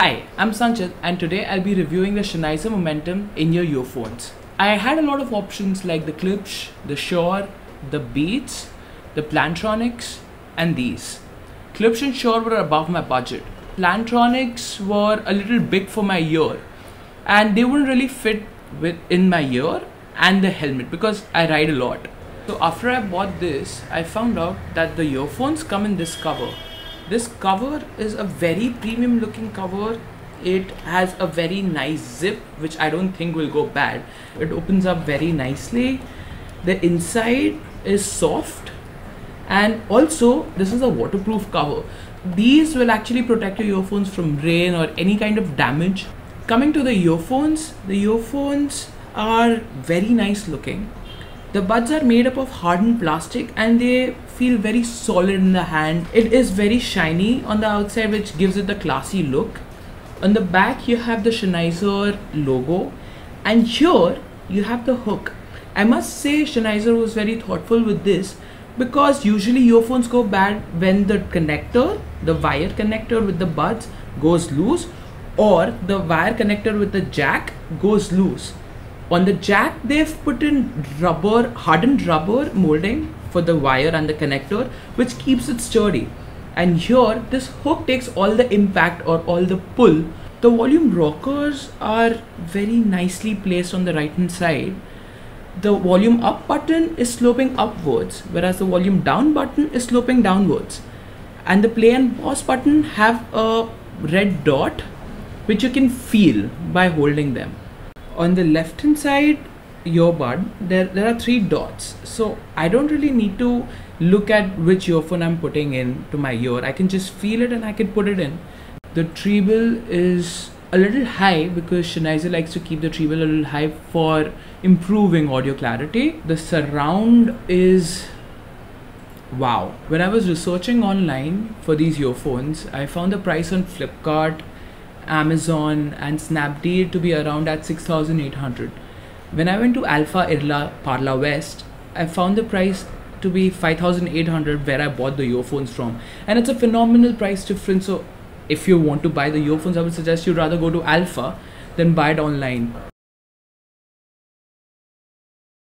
Hi, I'm Sanchit and today I'll be reviewing the Sennheiser Momentum in-ear earphones. I had a lot of options like the Klipsch, the Shure, the Beats, the Plantronics and these. Klipsch and Shure were above my budget. Plantronics were a little big for my ear and they wouldn't really fit with in my ear and the helmet because I ride a lot. So after I bought this, I found out that the earphones come in this cover this cover is a very premium looking cover. It has a very nice zip which i don't think will go bad. It opens up very nicely. The inside is soft. And also this is a waterproof cover. These will actually protect your earphones from rain or any kind of damage. Coming to the earphones the earphones are very nice looking the buds are made up of hardened plastic and they feel very solid in the hand. It is very shiny on the outside which gives it the classy look. On the back you have the Sennheiser logo and here you have the hook. I must say Sennheiser was very thoughtful with this because usually earphones go bad when the connector, the wire connector with the buds goes loose or the wire connector with the jack goes loose on the jack, they've put in rubber, hardened rubber molding for the wire and the connector, which keeps it sturdy. And here, this hook takes all the impact or all the pull. The volume rockers are very nicely placed on the right hand side. The volume up button is sloping upwards, whereas the volume down button is sloping downwards. And the play and pause button have a red dot, which you can feel by holding them on the left hand side earbud there there are three dots. So i don't really need to look at which earphone i'm putting in to my ear. I can just feel it and i can put it in. The treble is a little high because Sennheiser likes to keep the treble a little high for improving audio clarity. The surround is wow. When i was researching online for these earphones i found the price on flipkart Amazon and Snapdeal to be around at 6800. When I went to Alfa Irla Parla West, I found the price to be 5800 where I bought the earphones from. And it's a phenomenal price difference. So if you want to buy the earphones, I would suggest you rather go to Alfa than buy it online.